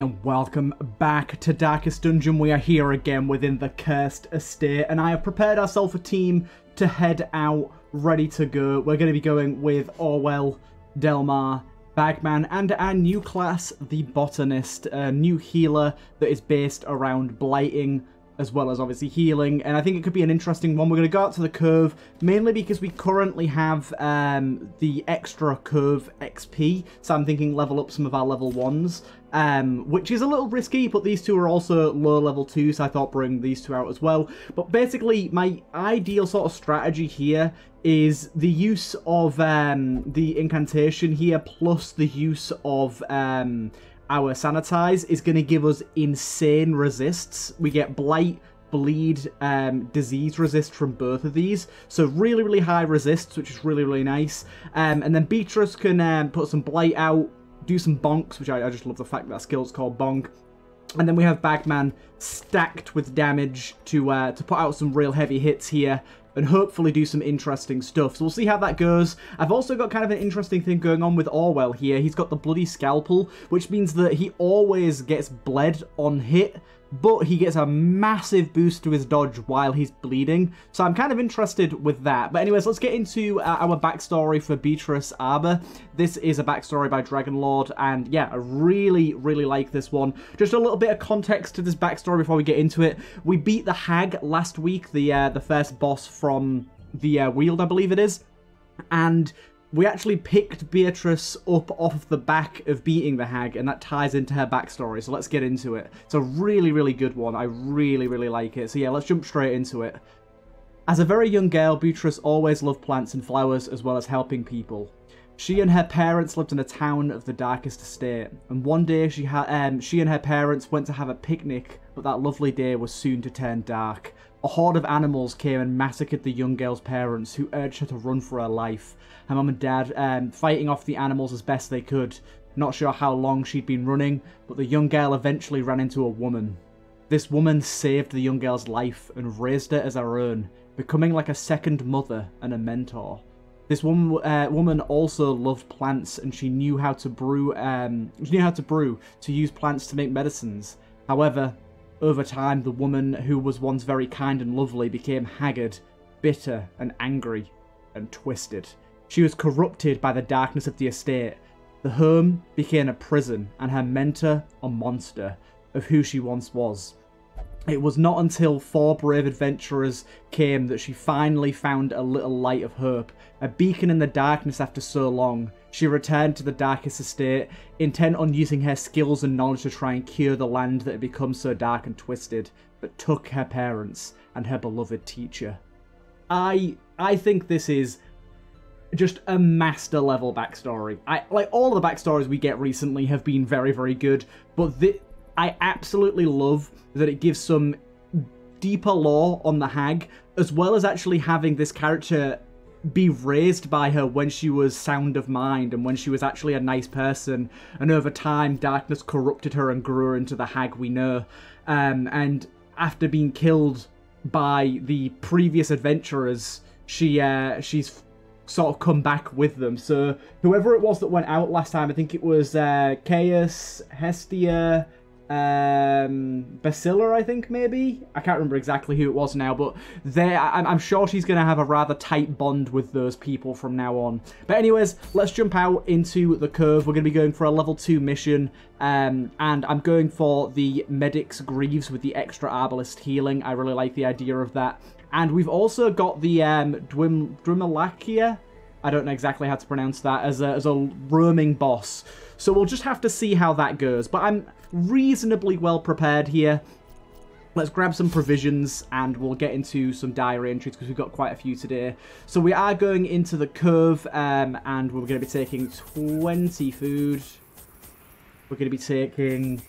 And welcome back to Darkest Dungeon. We are here again within the Cursed Estate, and I have prepared ourselves a team to head out, ready to go. We're going to be going with Orwell, Delmar, Bagman, and our new class, the Botanist, a new healer that is based around blighting, as well as obviously healing. And I think it could be an interesting one. We're going to go out to the Cove, mainly because we currently have um, the extra Cove XP. So I'm thinking level up some of our level ones, um, which is a little risky, but these two are also low level two, so I thought bring these two out as well. But basically, my ideal sort of strategy here is the use of um, the incantation here, plus the use of... Um, our sanitize is going to give us insane resists. We get blight, bleed, um, disease resist from both of these. So really, really high resists, which is really, really nice. Um, and then Beatrice can um, put some blight out, do some bonks, which I, I just love the fact that, skill's called bonk. And then we have Bagman stacked with damage to uh, to put out some real heavy hits here and hopefully do some interesting stuff. So we'll see how that goes. I've also got kind of an interesting thing going on with Orwell here. He's got the bloody scalpel, which means that he always gets bled on hit but he gets a massive boost to his dodge while he's bleeding. So I'm kind of interested with that. But anyways, let's get into uh, our backstory for Beatrice Arbor. This is a backstory by Dragonlord, and yeah, I really, really like this one. Just a little bit of context to this backstory before we get into it. We beat the Hag last week, the uh, the first boss from the uh, Weald, I believe it is. And we actually picked Beatrice up off the back of beating the hag, and that ties into her backstory, so let's get into it. It's a really, really good one. I really, really like it. So yeah, let's jump straight into it. As a very young girl, Beatrice always loved plants and flowers, as well as helping people. She and her parents lived in a town of the darkest estate, and one day she, um, she and her parents went to have a picnic, but that lovely day was soon to turn dark. A horde of animals came and massacred the young girl's parents, who urged her to run for her life her mum and dad um, fighting off the animals as best they could. Not sure how long she'd been running, but the young girl eventually ran into a woman. This woman saved the young girl's life and raised her as her own, becoming like a second mother and a mentor. This woman, uh, woman also loved plants, and she knew how to brew. Um, she knew how to brew to use plants to make medicines. However, over time, the woman who was once very kind and lovely became haggard, bitter, and angry, and twisted. She was corrupted by the darkness of the estate. The home became a prison, and her mentor a monster of who she once was. It was not until four brave adventurers came that she finally found a little light of hope, a beacon in the darkness after so long. She returned to the darkest estate, intent on using her skills and knowledge to try and cure the land that had become so dark and twisted, but took her parents and her beloved teacher. I I think this is just a master level backstory. I like all of the backstories we get recently have been very very good, but the, I absolutely love that it gives some deeper lore on the hag as well as actually having this character be raised by her when she was sound of mind and when she was actually a nice person and over time darkness corrupted her and grew her into the hag we know um, and after being killed by the previous adventurers she uh, she's sort of come back with them. So whoever it was that went out last time, I think it was uh, Chaos, Hestia, um, Basilla, I think maybe. I can't remember exactly who it was now, but they, I'm, I'm sure she's going to have a rather tight bond with those people from now on. But anyways, let's jump out into the Cove. We're going to be going for a level 2 mission, um, and I'm going for the Medic's Greaves with the extra Arbalest healing. I really like the idea of that. And we've also got the um, Dwim I don't know exactly how to pronounce that, as a, as a roaming boss. So we'll just have to see how that goes. But I'm reasonably well prepared here. Let's grab some provisions and we'll get into some diary entries because we've got quite a few today. So we are going into the Cove um, and we're going to be taking 20 food. We're going to be taking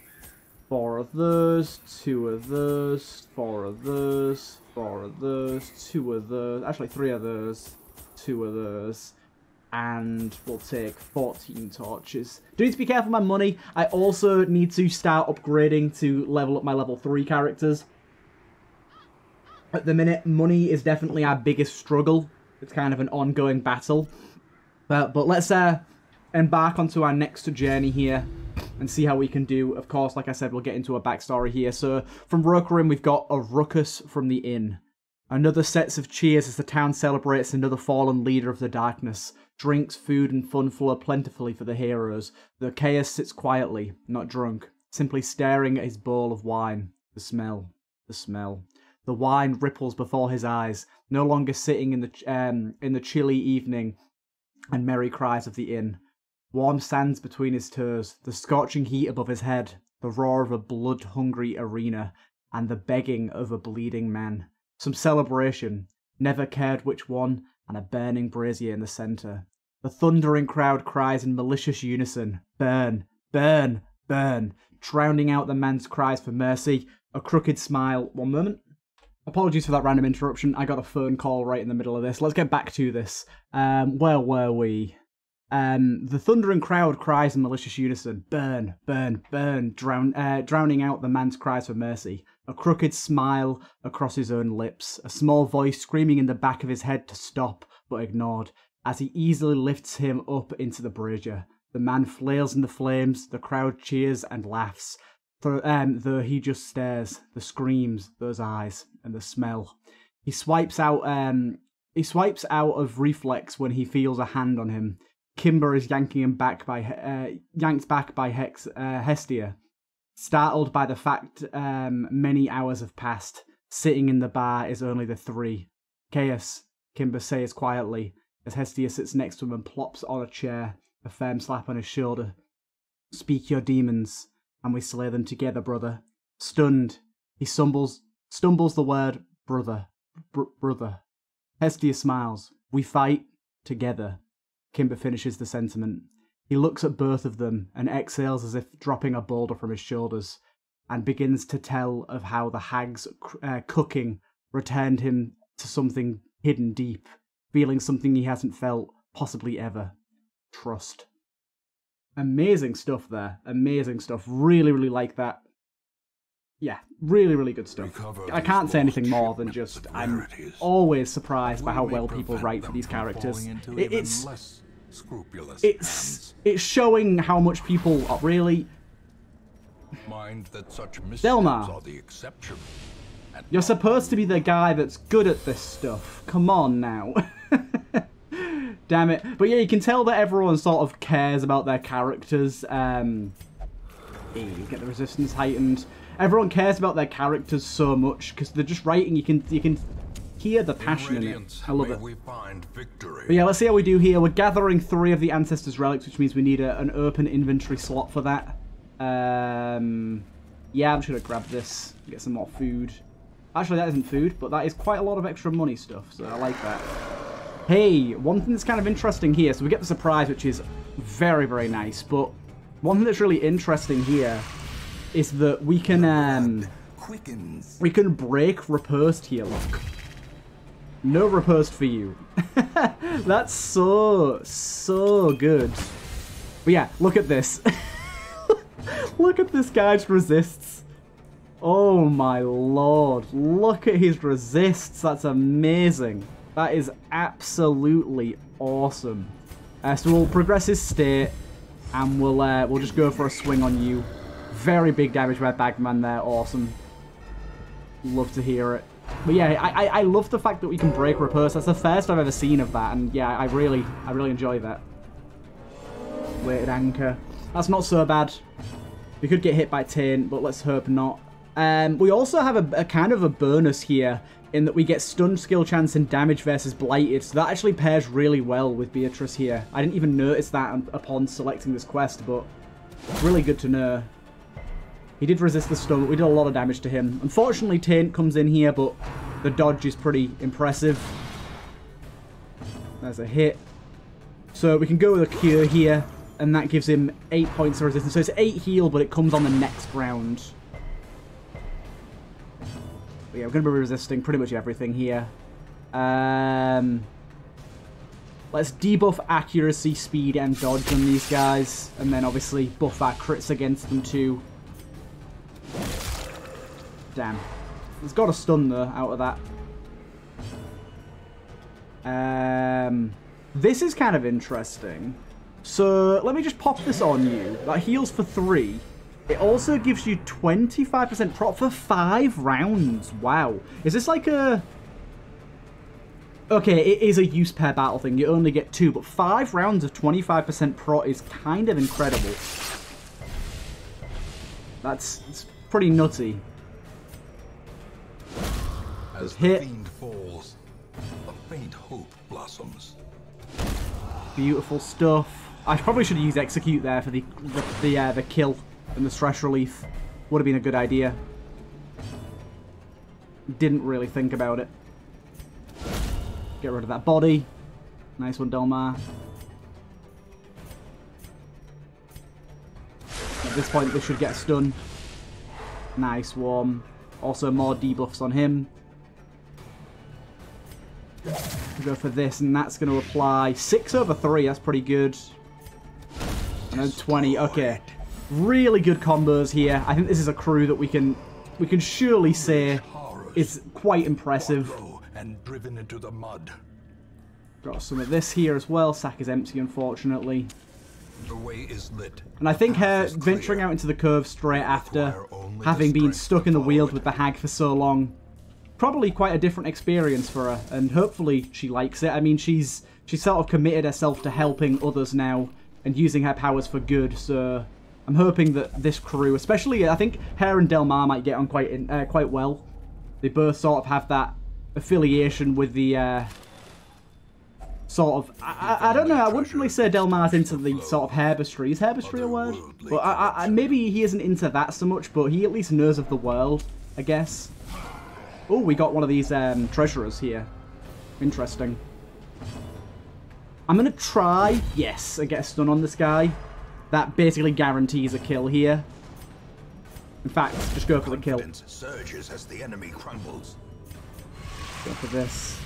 four of those, two of those, four of those, four of those, two of those, actually three of those, two of those, and we'll take 14 torches. Do need to be careful with my money. I also need to start upgrading to level up my level 3 characters. At the minute, money is definitely our biggest struggle. It's kind of an ongoing battle. But, but let's uh, embark onto our next journey here. and see how we can do. Of course, like I said, we'll get into a backstory here. So from Rokarim, we've got a ruckus from the inn. Another sets of cheers as the town celebrates another fallen leader of the darkness. Drinks, food, and fun flow plentifully for the heroes, though Chaos sits quietly, not drunk, simply staring at his bowl of wine. The smell, the smell. The wine ripples before his eyes, no longer sitting in the um, in the chilly evening and merry cries of the inn. Warm sands between his toes, the scorching heat above his head, the roar of a blood-hungry arena, and the begging of a bleeding man. Some celebration, never cared which one, and a burning brazier in the centre. The thundering crowd cries in malicious unison, Burn, burn, burn, drowning out the man's cries for mercy. A crooked smile. One moment. Apologies for that random interruption. I got a phone call right in the middle of this. Let's get back to this. Um, where were we? Um, the thundering crowd cries in malicious unison, burn, burn, burn, drown, uh, drowning out the man's cries for mercy. A crooked smile across his own lips, a small voice screaming in the back of his head to stop, but ignored, as he easily lifts him up into the brazier. The man flails in the flames, the crowd cheers and laughs, for, um, though he just stares, the screams, those eyes, and the smell. He swipes out, um, he swipes out of reflex when he feels a hand on him. Kimber is yanking him back by uh, yanked back by Hex, uh, Hestia, startled by the fact um, many hours have passed. Sitting in the bar is only the three. Chaos, Kimber says quietly as Hestia sits next to him and plops on a chair, a firm slap on his shoulder. Speak your demons, and we slay them together, brother. Stunned, he stumbles stumbles the word brother, br- brother. Hestia smiles. We fight together. Kimber finishes the sentiment. He looks at both of them and exhales as if dropping a boulder from his shoulders, and begins to tell of how the hag's uh, cooking returned him to something hidden deep, feeling something he hasn't felt possibly ever trust. Amazing stuff there. Amazing stuff. Really, really like that. Yeah, really, really good stuff. I can't say anything more than just I'm always surprised by how well people write for these characters. It, it's it's it's showing how much people are really. Mind that such Delmar, you're supposed to be the guy that's good at this stuff. Come on now. Damn it. But yeah, you can tell that everyone sort of cares about their characters. Um, you get the resistance heightened. Everyone cares about their characters so much because they're just writing. You can you can hear the passion in, in it. I love it. But yeah, let's see how we do here. We're gathering three of the Ancestors relics, which means we need a, an open inventory slot for that. Um, yeah, I'm just going to grab this, get some more food. Actually, that isn't food, but that is quite a lot of extra money stuff, so I like that. Hey, one thing that's kind of interesting here, so we get the surprise, which is very, very nice, but one thing that's really interesting here is that we can, um, we can break riposte here, look. No riposte for you. That's so, so good. But yeah, look at this. look at this guy's resists. Oh my lord. Look at his resists. That's amazing. That is absolutely awesome. Uh, so we'll progress his state and we'll uh, we'll just go for a swing on you. Very big damage by Bagman there. Awesome. Love to hear it. But yeah, I, I, I love the fact that we can break riposte. That's the first I've ever seen of that, and yeah, I really I really enjoy that. Weighted anchor. That's not so bad. We could get hit by Taint, but let's hope not. Um, we also have a, a, kind of a bonus here in that we get stun skill chance and damage versus blighted. So that actually pairs really well with Beatrice here. I didn't even notice that upon selecting this quest, but it's really good to know. He did resist the stun, but we did a lot of damage to him. Unfortunately, Taint comes in here, but the dodge is pretty impressive. There's a hit. So we can go with a cure here, and that gives him 8 points of resistance. So it's 8 heal, but it comes on the next round. But yeah, we're going to be resisting pretty much everything here. Um, let's debuff accuracy, speed, and dodge on these guys. And then obviously buff our crits against them too. Damn. It's got a stun, though, out of that. Um, this is kind of interesting. So let me just pop this on you. That heals for three. It also gives you 25% prot for five rounds. Wow. Is this like a... Okay, it is a use per battle thing. You only get two, but five rounds of 25% prot is kind of incredible. That's, that's pretty nutty. As Hit. the fiend falls, a faint hope blossoms. Beautiful stuff. I probably should have used execute there for the the the, uh, the kill and the stress relief. Would have been a good idea. Didn't really think about it. Get rid of that body. Nice one, Delmar. At this point, this should get a stun. Nice one. Also, more debuffs on him. Go for this, and that's going to apply 6 over 3. That's pretty good. And then 20. Okay. Really good combos here. I think this is a crew that we can we can surely say is quite impressive. and driven into the mud. Got some of this here as well. Sack is empty, unfortunately. The way is lit. And I think her venturing out into the Cove straight after, having been stuck in the it. with the hag for so long, probably quite a different experience for her. And hopefully she likes it. I mean, she's she's sort of committed herself to helping others now and using her powers for good. So I'm hoping that this crew, especially I think her and Delmar might get on quite in, uh, quite well. They both sort of have that affiliation with the. Uh, sort of. I, I, I don't know. I wouldn't really say Delmar's into the sort of herbistry. Is herbistry a word? But I, I, maybe he isn't into that so much, but he at least knows of the world, I guess. Oh, we got one of these um, treasurers here. Interesting. I'm going to try, yes, and get a stun on this guy. That basically guarantees a kill here. In fact, just go for the kill. Surges as the enemy crumbles. Go for this.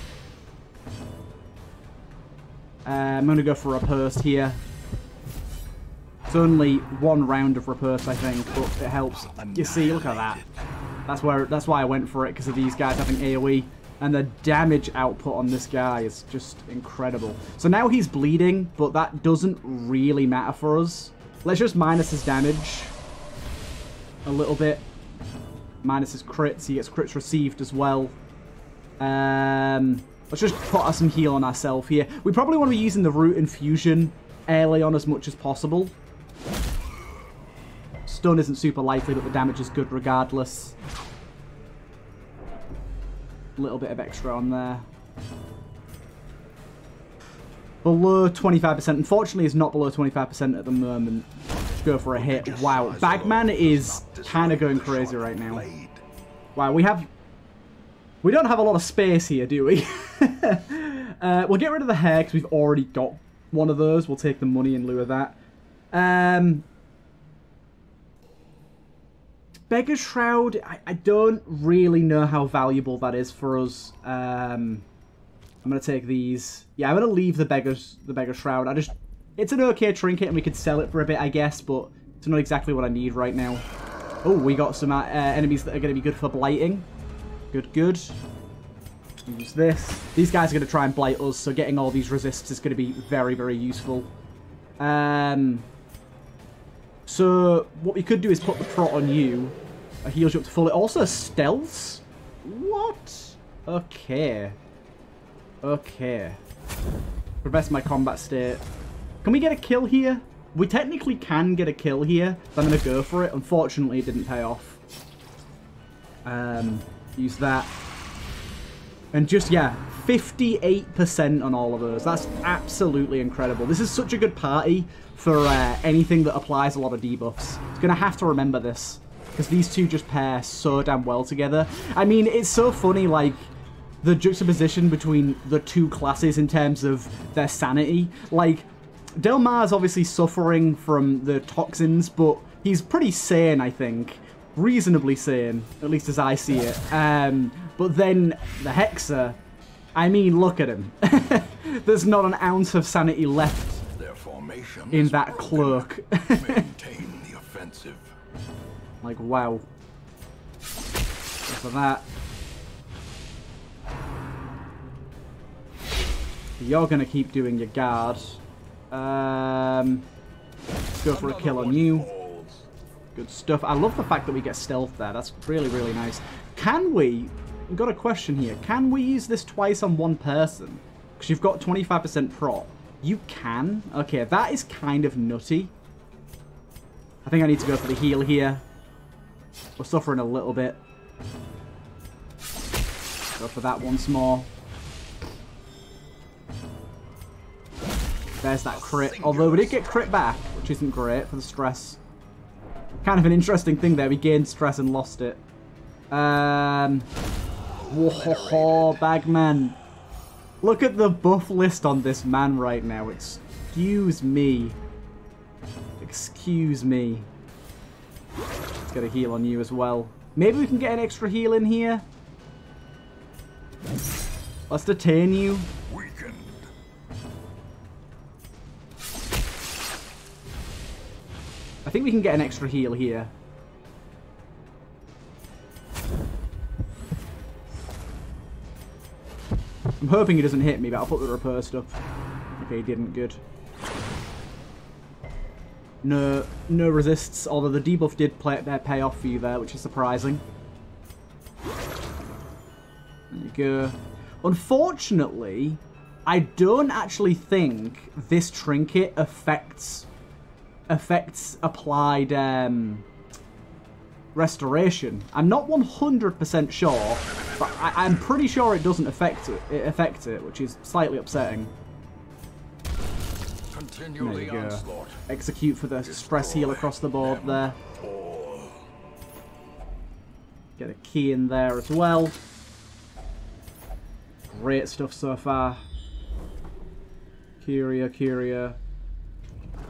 Uh, I'm going to go for a Repurse here. It's only one round of Repurse, I think, but it helps. You see, look at that. That's where. That's why I went for it, because of these guys having AoE. And the damage output on this guy is just incredible. So now he's bleeding, but that doesn't really matter for us. Let's just minus his damage a little bit. Minus his crits. He gets crits received as well. Um, let's just put some heal on ourselves here. We probably want to be using the root infusion early on as much as possible. Stun isn't super likely, but the damage is good regardless. A little bit of extra on there. Below 25%. Unfortunately, it's not below 25% at the moment. Go for a hit. Wow. Bagman is kind of going crazy right now. Wow, we have... We don't have a lot of space here, do we? uh, we'll get rid of the hair, because we've already got one of those. We'll take the money in lieu of that. Um... Beggar's Shroud, I, I don't really know how valuable that is for us. Um... I'm gonna take these. Yeah, I'm gonna leave the beggar's the beggar shroud. I just it's an okay trinket and we could sell it for a bit, I guess, but it's not exactly what I need right now. Oh, we got some uh, enemies that are gonna be good for blighting. Good, good. Use this. These guys are gonna try and blight us, so getting all these resists is gonna be very, very useful. Um. So what we could do is put the prot on you. It heals you up to full. It also stealths. What? Okay. Okay. Progress my combat state. Can we get a kill here? We technically can get a kill here, I'm going to go for it. Unfortunately, it didn't pay off. Um, use that. And just, yeah, 58% on all of those. That's absolutely incredible. This is such a good party for uh, anything that applies a lot of debuffs. It's going to have to remember this. Because these two just pair so damn well together. I mean, it's so funny, like, the juxtaposition between the two classes in terms of their sanity. Like, Delmar's obviously suffering from the toxins, but he's pretty sane, I think. Reasonably sane, at least as I see it. Um, but then the Hexer, I mean, look at him. There's not an ounce of sanity left in that cloak. Maintain the offensive. like, wow. For that. You're going to keep doing your guard. Um, let's go for a kill on you. Good stuff. I love the fact that we get stealth there. That's really, really nice. Can we... I've got a question here. Can we use this twice on one person? Because you've got 25% prot. You can? Okay, that is kind of nutty. I think I need to go for the heal here. We're suffering a little bit. Go for that once more. There's that crit. Although we did get crit back, which isn't great for the stress. Kind of an interesting thing there. We gained stress and lost it. Um, whoa, Bagman. Look at the buff list on this man right now. Excuse me. Excuse me. Let's get a heal on you as well. Maybe we can get an extra heal in here. Let's detain you. I think we can get an extra heal here. Hoping he doesn't hit me, but I'll put the repair stuff. Okay, he didn't. Good. No, no resists, although the debuff did play, uh, pay off for you there, which is surprising. There you go. Unfortunately, I don't actually think this trinket affects affects applied um, restoration. I'm not 100% sure, but I am pretty sure it doesn't affect it, it affect it, which is slightly upsetting. there you go. Execute for the stress heal across the board there. Get a key in there as well. Great stuff so far. Curia, Curia.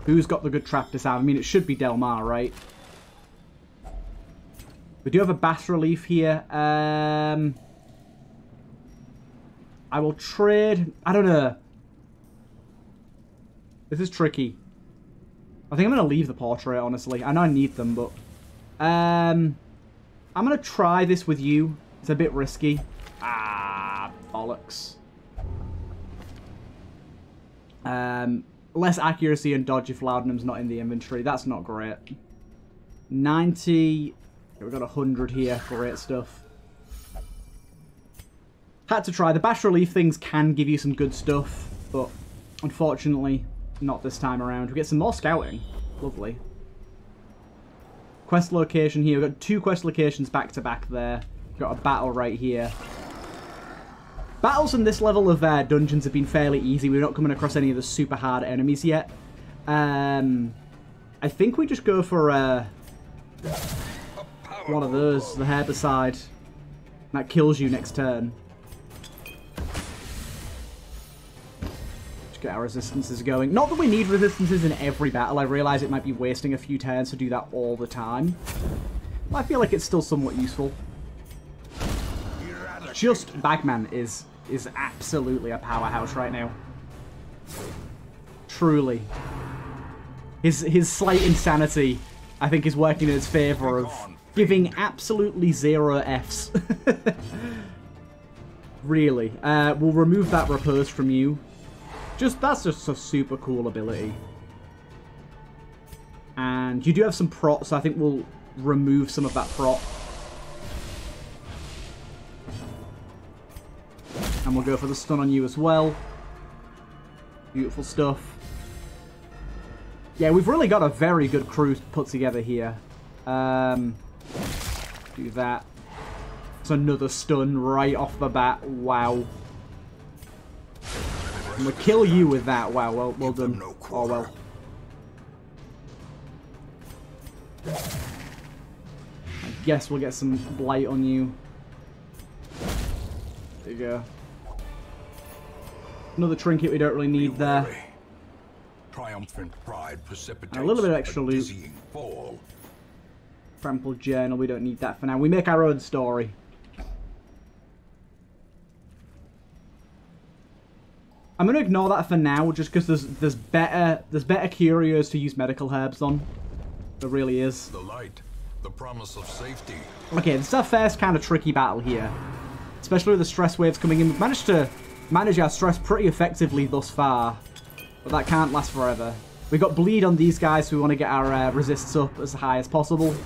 Who's got the good trap disarm? I mean, it should be Delmar, right? We do have a bas relief here. Um, I will trade... I don't know. This is tricky. I think I'm going to leave the portrait, honestly. I know I need them, but... Um, I'm going to try this with you. It's a bit risky. Ah, bollocks. Um, less accuracy and dodge if Laudanum's not in the inventory. That's not great. 90. We've got 100 here. Great stuff. Had to try. The Bas Relief things can give you some good stuff, but unfortunately, not this time around. We get some more scouting. Lovely. Quest location here. We've got two quest locations back to back there. We've got a battle right here. Battles in this level of uh, dungeons have been fairly easy. We're not coming across any of the super hard enemies yet. Um, I think we just go for uh, one of those, the herbicide. That kills you next turn. Just get our resistances going. Not that we need resistances in every battle. I realise it might be wasting a few turns to do that all the time. But I feel like it's still somewhat useful. Just Bagman is is absolutely a powerhouse right now. Truly. His, his slight insanity, I think, is working in his favour of giving absolutely zero Fs. really. Uh, we'll remove that riposte from you. Just, that's just a super cool ability. And you do have some prot, so I think we'll remove some of that prot. And we'll go for the stun on you as well. Beautiful stuff. Yeah, we've really got a very good crew put together here. Um, do that. It's another stun right off the bat. Wow. I'm gonna kill you with that. Wow, well, well done. Oh, well. I guess we'll get some blight on you. There you go. Another trinket we don't really need there. Triumphant pride precipitates a little bit of extra loot. Fall. Trampled journal, we don't need that for now. We make our own story. I'm gonna ignore that for now, just because there's there's better there's better curios to use medical herbs on. There really is. The light, the promise of safety. Okay, this is our first kind of tricky battle here, especially with the stress waves coming in. We've managed to manage our stress pretty effectively thus far. But that can't last forever. We got bleed on these guys, so we want to get our uh, resists up as high as possible.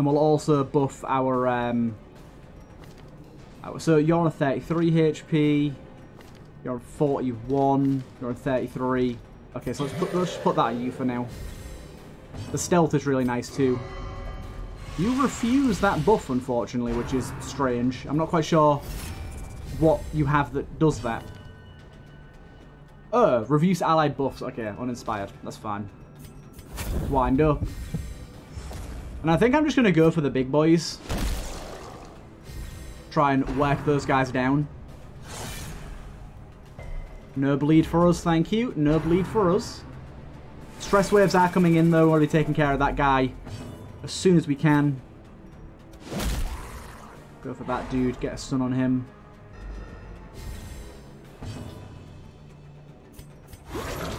And we'll also buff our... Um, our so you're on 33 HP. You're on 41. You're on 33. Okay, so let's, put, let's just put that on you for now. The stealth is really nice too. You refuse that buff, unfortunately, which is strange. I'm not quite sure what you have that does that. Uh, reviews allied buffs. Okay, uninspired. That's fine. Wind up. And I think I'm just going to go for the big boys. Try and work those guys down. No bleed for us, thank you. No bleed for us. Stress waves are coming in, though. Already taking care of that guy as soon as we can. Go for that dude. Get a stun on him.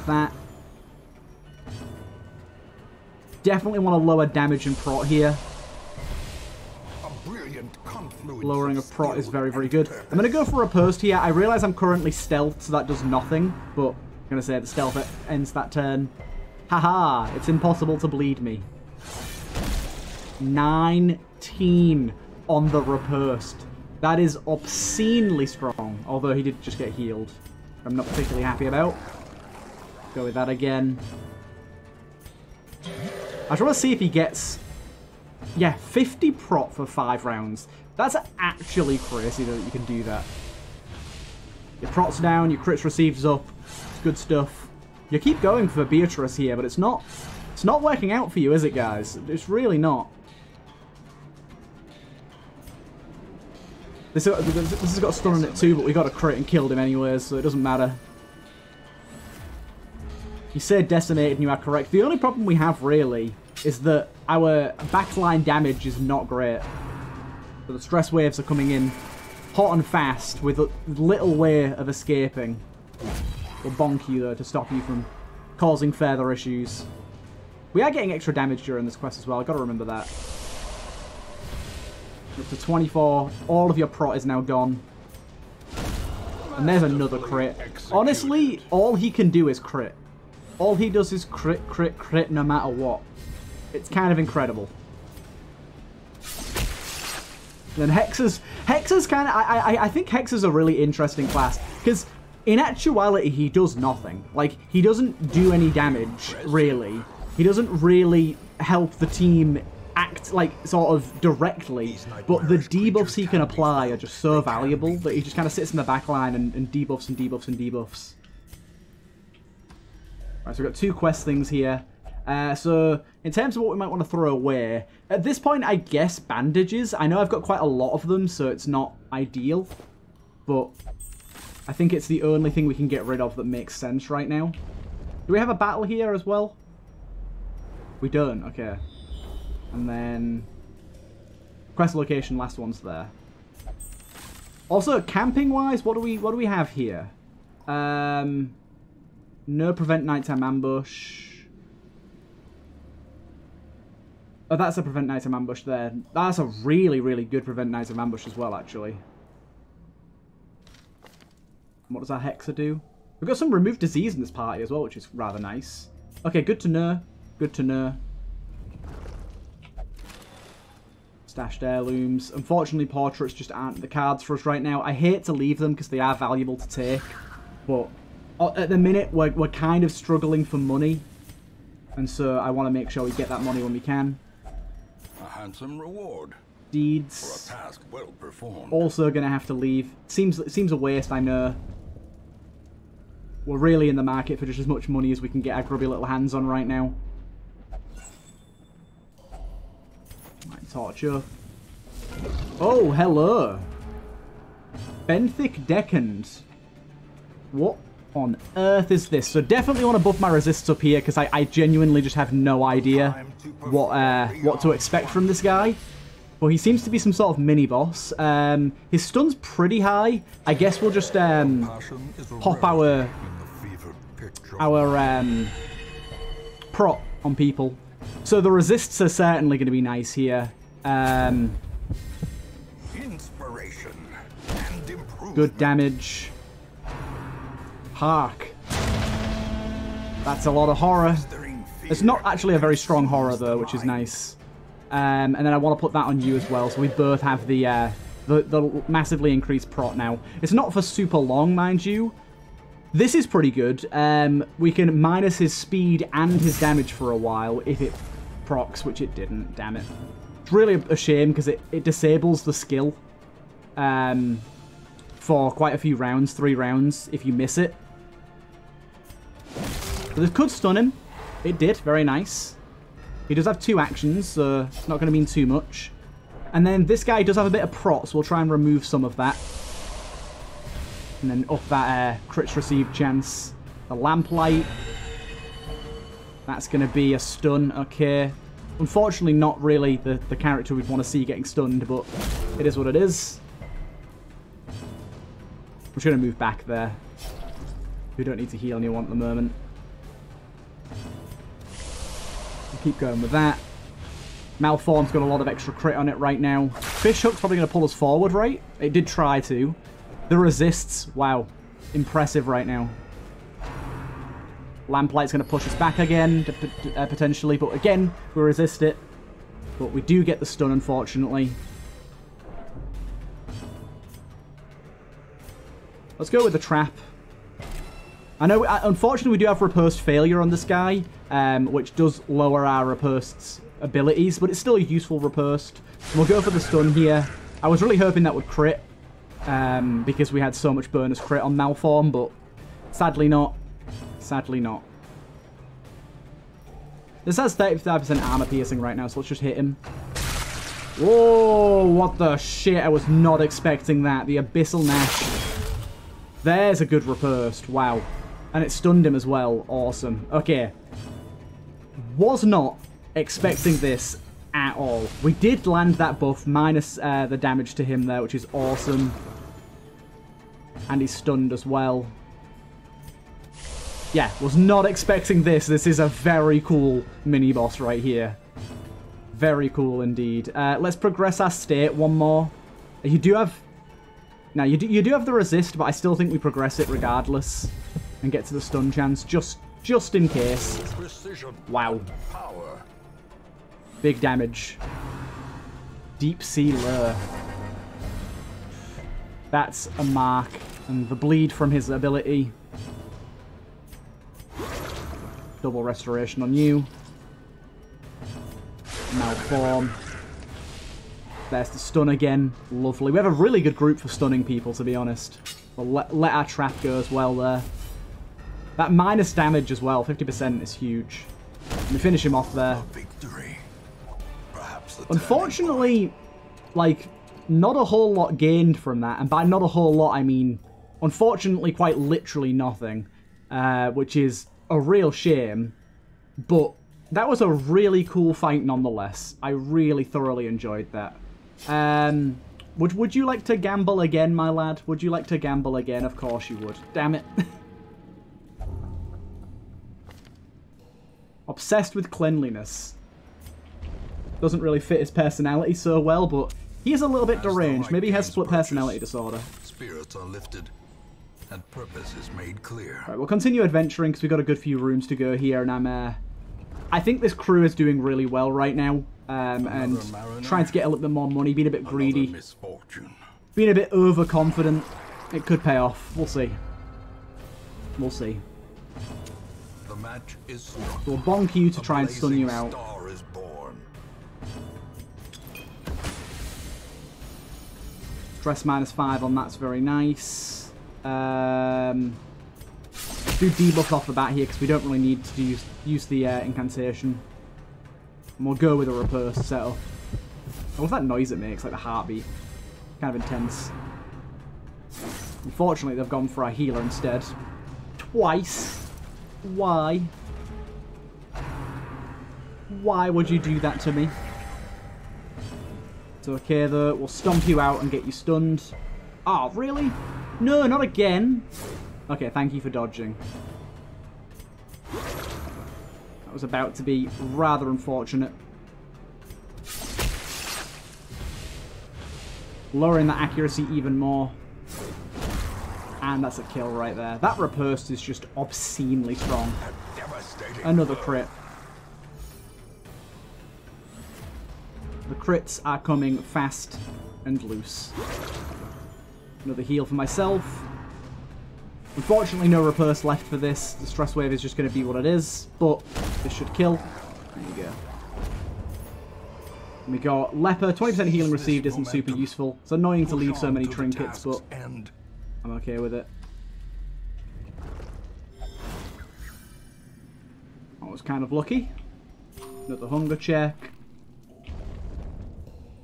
That. Definitely want to lower damage and prot here. Lowering a prot is very, very good. I'm going to go for a post here. I realize I'm currently stealth, so that does nothing. But I'm going to say the stealth ends that turn. Haha, -ha, it's impossible to bleed me. 19 on the riposte. That is obscenely strong, although he did just get healed. I'm not particularly happy about. Go with that again. I just want to see if he gets... Yeah, 50 prot for five rounds. That's actually crazy that you can do that. Your prot's down, your crits receives up. It's good stuff. You keep going for Beatrice here, but it's not... It's not working out for you, is it, guys? It's really not. This, this has got a stun on it too, but we got a crit and killed him anyways, so it doesn't matter. You say decimated and you are correct. The only problem we have, really, is that our backline damage is not great. So the stress waves are coming in hot and fast with little way of escaping. We'll bonk you, though, to stop you from causing further issues. We are getting extra damage during this quest as well. I've got to remember that. Up to 24. All of your prot is now gone. And there's another crit. Honestly, all he can do is crit. All he does is crit, crit, crit no matter what. It's kind of incredible. Then Hexes, Hexes kind of, I, I, I think Hex is a really interesting class because in actuality he does nothing. Like he doesn't do any damage really. He doesn't really help the team act like sort of directly, but the debuffs he can apply are just so valuable that he just kind of sits in the back line and, and debuffs and debuffs and debuffs. Right, so we've got two quest things here. Uh, so, in terms of what we might want to throw away, at this point, I guess bandages. I know I've got quite a lot of them, so it's not ideal, but I think it's the only thing we can get rid of that makes sense right now. Do we have a battle here as well? We don't, okay. And then quest location, last one's there. Also, camping-wise, what do we what do we have here? Um, no prevent nighttime ambush. Oh, that's a prevent nighttime ambush there. That's a really, really good prevent nighttime ambush as well, actually. what does our Hexer do? We've got some remove disease in this party as well, which is rather nice. Okay, good to know. Good to know. Stashed heirlooms. Unfortunately, portraits just aren't the cards for us right now. I hate to leave them because they are valuable to take. But Oh, at the minute, we're, we're kind of struggling for money. And so I want to make sure we get that money when we can. A handsome reward. Deeds. For a task well performed. Also going to have to leave. Seems, it seems a waste, I know. We're really in the market for just as much money as we can get our grubby little hands on right now. torture. Oh, hello. Benthic Decans. What on earth is this? So definitely want to buff my resists up here because I, I, genuinely just have no idea what uh, what to expect from this guy. Well, he seems to be some sort of mini-boss. Um, his stun's pretty high. I guess we'll just um, pop our our um, prot on people. So the resists are certainly going to be nice here. Um, Inspiration good damage. Park. That's a lot of horror. It's not actually a very strong horror though, which is nice. Um, and then I want to put that on you as well, so we both have the, uh, the, the massively increased prot now. It's not for super long, mind you. This is pretty good. Um, we can minus his speed and his damage for a while if it procs, which it didn't, damn it. It's really a shame because it, it disables the skill um, for quite a few rounds, three rounds, if you miss it. But this could stun him. It did, very nice. He does have two actions, so it's not going to mean too much. And then this guy does have a bit of prot, so we'll try and remove some of that. And then up that uh, crits received chance. The lamplight. That's going to be a stun, okay. Unfortunately, not really the, the character we'd want to see getting stunned, but it is what it is. I'm just going to move back there. We don't need to heal anyone at the moment. Keep going with that. Malform's got a lot of extra crit on it right now. Fishhook's probably going to pull us forward, right? It did try to. The resists, wow. Impressive right now. Lamplight's going to push us back again, uh, potentially. But again, we resist it. But we do get the stun, unfortunately. Let's go with the trap. I know, uh, unfortunately, we do have riposte failure on this guy, um, which does lower our riposte's abilities, but it's still a useful riposte. We'll go for the stun here. I was really hoping that would crit, um, because we had so much bonus crit on Malform, but sadly not. Sadly not. This has 35% armor piercing right now, so let's just hit him. Whoa, what the shit? I was not expecting that. The Abyssal Nash. There's a good riposte. Wow. And it stunned him as well. Awesome. Okay. Was not expecting this at all. We did land that buff, minus uh, the damage to him there, which is awesome. And he's stunned as well. Yeah, was not expecting this. This is a very cool mini-boss right here. Very cool indeed. Uh, let's progress our state one more. You do have... Now, you do, you do have the resist, but I still think we progress it regardless and get to the stun chance just just in case. Precision. Wow. Power. Big damage. Deep sea lure. That's a mark. And the bleed from his ability. Double restoration on you. Malform. There's the stun again. Lovely. We have a really good group for stunning people, to be honest. We'll let, let our trap go as well there. That minus damage as well, 50% is huge. Me finish him off there. Unfortunately, like, not a whole lot gained from that. And by not a whole lot, I mean, unfortunately, quite literally nothing. Uh, which is a real shame. But that was a really cool fight nonetheless. I really thoroughly enjoyed that. Um, would, would you like to gamble again, my lad? Would you like to gamble again? Of course you would. Damn it. Obsessed with cleanliness. Doesn't really fit his personality so well, but he is a little bit deranged. Maybe he has split personality disorder. Spirits are lifted, and purpose is made clear. Right, we'll continue adventuring because we've got a good few rooms to go here, and I'm, uh, I think this crew is doing really well right now, um, and trying to get a little bit more money, being a bit greedy, misfortune. being a bit overconfident. It could pay off. We'll see. We'll see. Match is We'll bonk you to try and stun you out. Stress minus five on that's very nice. Um, do debuff off the bat here because we don't really need to use use the uh, incantation. And we'll go with a riposte setup. Oh, what's that noise it makes? Like the heartbeat. Kind of intense. Unfortunately, they've gone for a healer instead. Twice. Why? Why would you do that to me? Though, we'll stomp you out and get you stunned. Oh, really? No, not again. Okay, thank you for dodging. That was about to be rather unfortunate. Lowering that accuracy even more. And that's a kill right there. That riposte is just obscenely strong. Another crit. The crits are coming fast and loose. Another heal for myself. Unfortunately, no riposte left for this. The stress wave is just going to be what it is, but this should kill. There you go. And we got Leper. 20% healing received isn't super useful. It's annoying to leave so many trinkets, but I'm okay with it. I was kind of lucky. Another hunger check.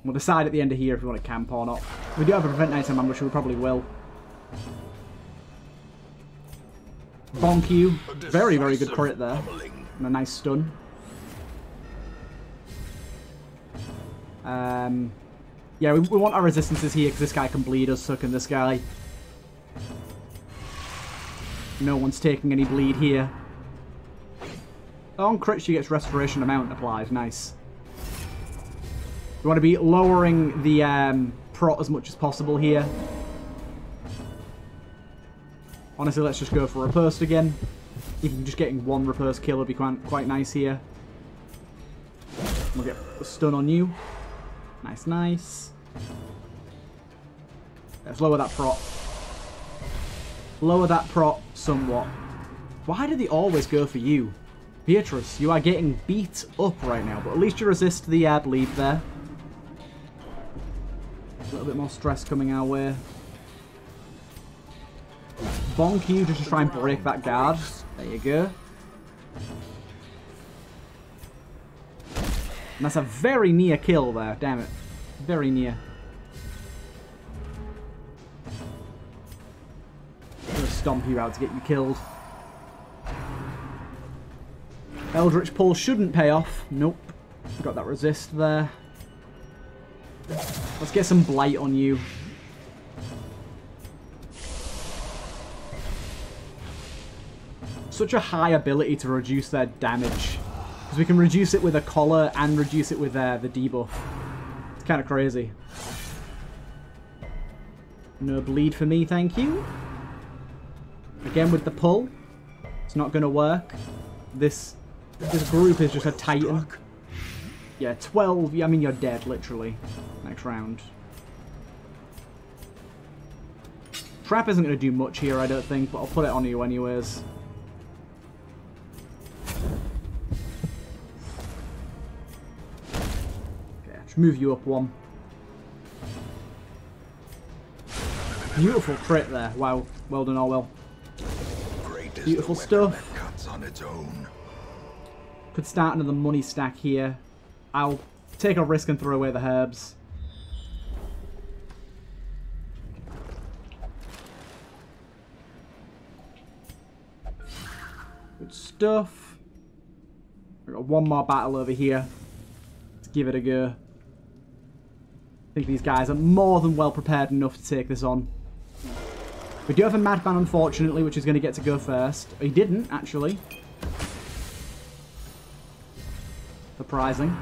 We'll decide at the end of here if we want to camp or not. We do have a prevent nighttime ambush, we probably will. Bonk you. Very, very good crit there. And a nice stun. Um, yeah, we, we want our resistances here because this guy can bleed us, so can this guy. No one's taking any bleed here. On crit, she gets restoration amount applied. Nice. We want to be lowering the um, prot as much as possible here. Honestly, let's just go for a burst again. Even just getting one reverse kill would be quite, quite nice here. We'll get a stun on you. Nice, nice. Let's lower that prot. Lower that prot somewhat. Why do they always go for you? Beatrice, you are getting beat up right now, but at least you resist the uh, bleed there. A little bit more stress coming our way. Bonk you just to try and break that guard. There you go. And that's a very near kill there, damn it. Very near. Stomp you out to get you killed. Eldritch Pull shouldn't pay off. Nope. Got that resist there. Let's get some Blight on you. Such a high ability to reduce their damage. Because we can reduce it with a collar and reduce it with uh, the debuff. It's kind of crazy. No bleed for me, thank you. Again with the pull. It's not going to work. This this group is just a titan. Yeah, 12. I mean, you're dead, literally. Next round. Trap isn't going to do much here, I don't think, but I'll put it on you anyways. Okay, just move you up one. Beautiful crit there. Wow. Well done, Orwell. Beautiful stuff. cuts on its own. Could start another money stack here. I'll take a risk and throw away the herbs. Good stuff. We've got one more battle over here. Let's give it a go. I think these guys are more than well prepared enough to take this on. We do have a Madman, unfortunately, which is going to get to go first. He didn't, actually. Surprising.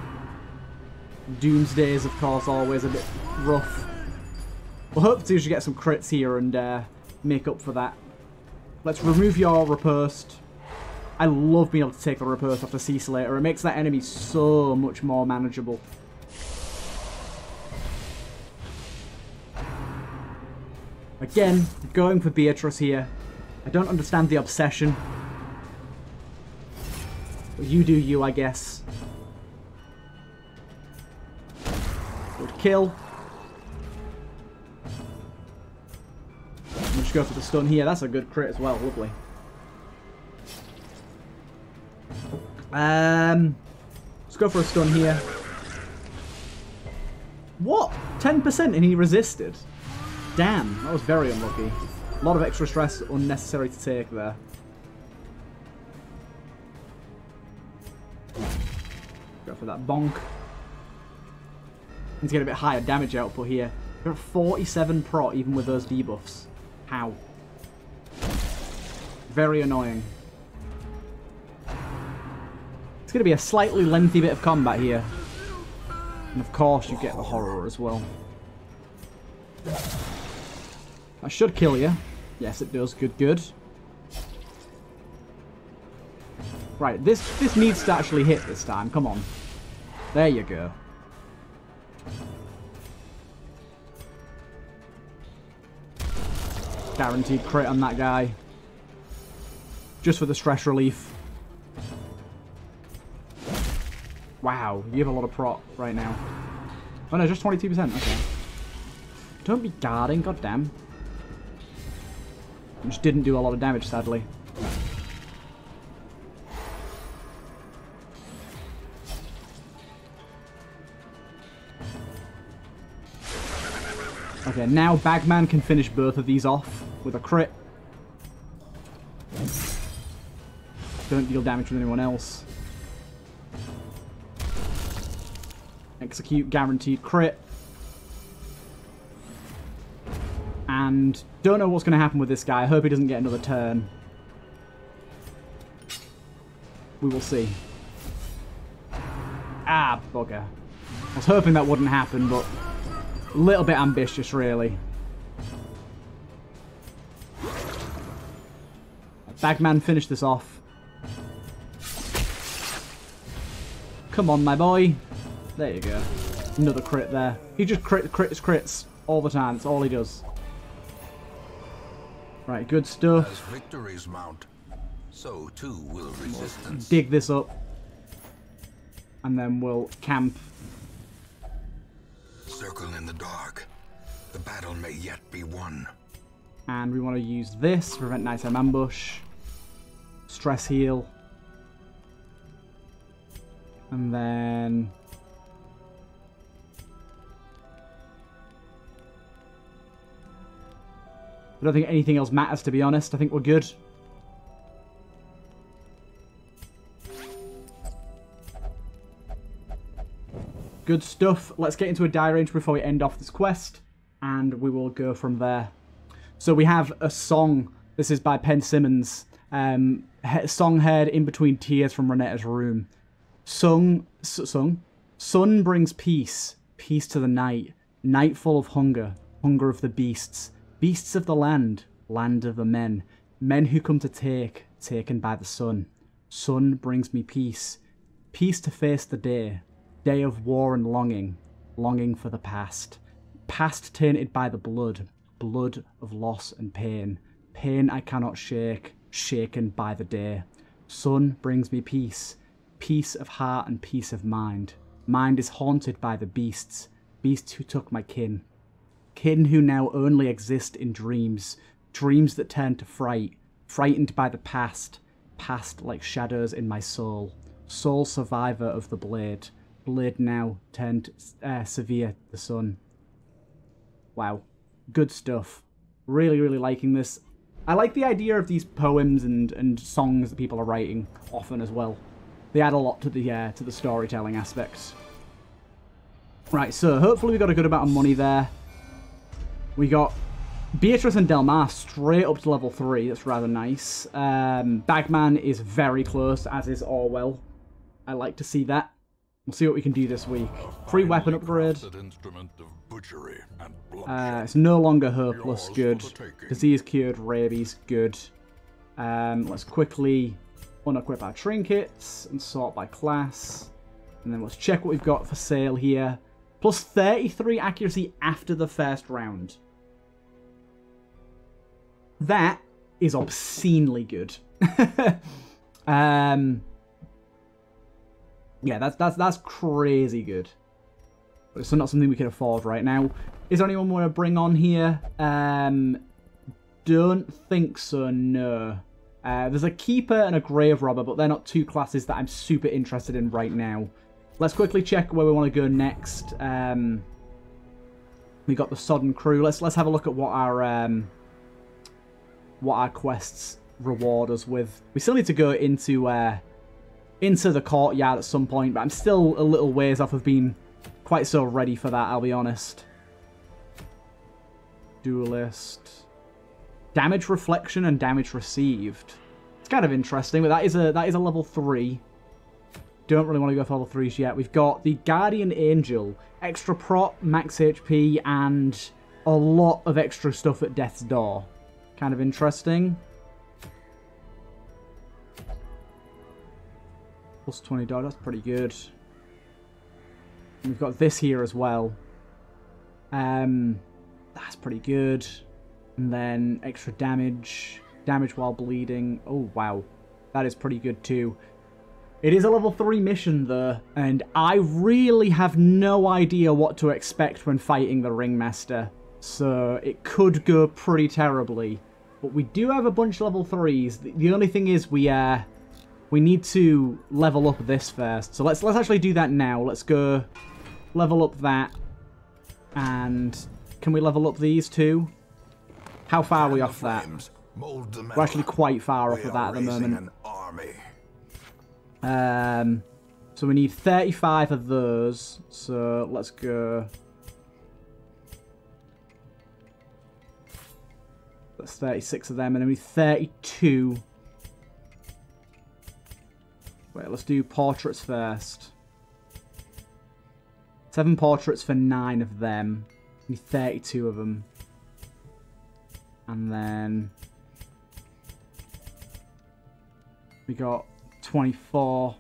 Doomsday is, of course, always a bit rough. We'll hope to get some crits here and uh, make up for that. Let's remove your riposte. I love being able to take the riposte off the Sea Slater. It makes that enemy so much more manageable. Again, going for Beatrice here. I don't understand the obsession. But you do you, I guess. Good kill. Let's go for the stun here. That's a good crit as well. Lovely. Um, let's go for a stun here. What? 10% and he resisted? Damn, that was very unlucky. A lot of extra stress unnecessary to take there. Go for that bonk. Need to get a bit higher damage output here. We're at 47 prot even with those debuffs. How? Very annoying. It's going to be a slightly lengthy bit of combat here. And of course you get the horror as well. That should kill you. Yes, it does. Good, good. Right, this, this needs to actually hit this time. Come on. There you go. Guaranteed crit on that guy. Just for the stress relief. Wow, you have a lot of prot right now. Oh no, just 22%, okay. Don't be guarding, goddamn. Which didn't do a lot of damage, sadly. Okay, now Bagman can finish both of these off with a crit. Don't deal damage with anyone else. Execute, guaranteed crit. And don't know what's going to happen with this guy. I hope he doesn't get another turn. We will see. Ah, bugger. I was hoping that wouldn't happen, but a little bit ambitious, really. Bagman, finish this off. Come on, my boy. There you go. Another crit there. He just crit, crits, crits all the time. That's all he does. Right, good stuff. As victories mount, so too will resistance. Dig this up. And then we'll camp. Circle in the dark. The battle may yet be won. And we want to use this to prevent nighttime ambush. Stress heal. And then... I don't think anything else matters, to be honest. I think we're good. Good stuff. Let's get into a die range before we end off this quest. And we will go from there. So we have a song. This is by Penn Simmons. Um, song heard in between tears from Renetta's room. Sung, sung. Sun brings peace, peace to the night. Night full of hunger, hunger of the beasts. Beasts of the land, land of the men. Men who come to take, taken by the sun. Sun brings me peace. Peace to face the day. Day of war and longing. Longing for the past. Past tainted by the blood. Blood of loss and pain. Pain I cannot shake. Shaken by the day. Sun brings me peace. Peace of heart and peace of mind. Mind is haunted by the beasts. Beasts who took my kin. Kin who now only exist in dreams. Dreams that turn to fright. Frightened by the past. Past like shadows in my soul. Soul survivor of the blade. Blade now turned uh, severe the sun. Wow. Good stuff. Really, really liking this. I like the idea of these poems and, and songs that people are writing often as well. They add a lot to the uh, to the storytelling aspects. Right, so hopefully we got a good amount of money there. We got Beatrice and Delmar straight up to level 3. That's rather nice. Um, Bagman is very close, as is Orwell. I like to see that. We'll see what we can do this week. Free weapon upgrade. Uh, it's no longer hopeless. Good. Disease cured. Rabies. Good. Um, let's quickly unequip our trinkets and sort by class. And then let's check what we've got for sale here. Plus 33 accuracy after the first round. That is obscenely good. um, yeah, that's that's that's crazy good. But it's not something we can afford right now. Is there anyone we want to bring on here? Um, don't think so, no. Uh, there's a Keeper and a Grave Robber, but they're not two classes that I'm super interested in right now. Let's quickly check where we want to go next. Um, we got the Sodden Crew. Let's let's have a look at what our um, what our quests reward us with. We still need to go into uh, into the courtyard at some point, but I'm still a little ways off of being quite so ready for that, I'll be honest. Duelist. Damage reflection and damage received. It's kind of interesting, but that is a that is a level 3. Don't really want to go for level 3s yet. We've got the Guardian Angel. Extra prot, max HP, and a lot of extra stuff at Death's Door. Kind of interesting. Plus 20 dodge, that's pretty good. And we've got this here as well. Um, that's pretty good. And then extra damage. Damage while bleeding. Oh, wow. That is pretty good too. It is a level 3 mission though, and I really have no idea what to expect when fighting the Ringmaster. So it could go pretty terribly. But we do have a bunch of level 3s. The, the only thing is we uh, we need to level up this first. So let's let's actually do that now. Let's go level up that. And can we level up these two? How far are we off that? We're actually quite far off of that at the moment. Um, so we need 35 of those. So let's go. That's 36 of them, and then we need 32 Wait, let's do portraits first. Seven portraits for nine of them. Need 32 of them. And then... We got 24.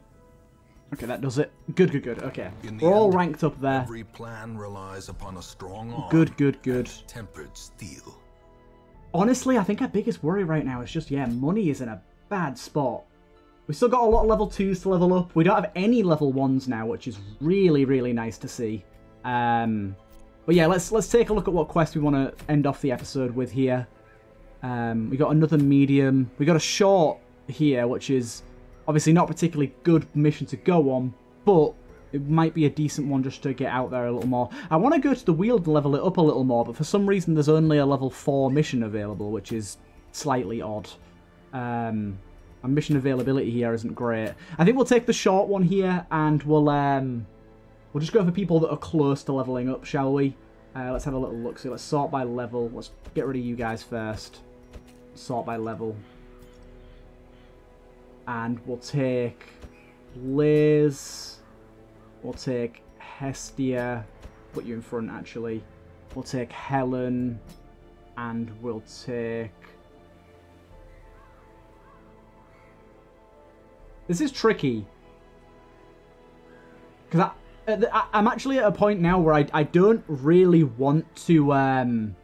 Okay, that does it. Good, good, good. Okay. We're all ranked up there. Every plan relies upon a strong arm. Good, good, good. Tempered steel. Honestly, I think our biggest worry right now is just, yeah, money is in a bad spot. We've still got a lot of level 2s to level up. We don't have any level 1s now, which is really, really nice to see. Um, but yeah, let's let's take a look at what quest we want to end off the episode with here. Um, we got another medium. We got a short here, which is obviously not particularly good mission to go on, but it might be a decent one just to get out there a little more. I want to go to the wheel and level it up a little more, but for some reason there's only a level 4 mission available, which is slightly odd. Um, and mission availability here isn't great. I think we'll take the short one here, and we'll um, we'll just go for people that are close to leveling up, shall we? Uh, let's have a little look. So let's sort by level. Let's get rid of you guys first. Sort by level. And we'll take Liz. We'll take Hestia. Put you in front, actually. We'll take Helen. And we'll take... This is tricky. Because I, I'm actually at a point now where I, I don't really want to... Um,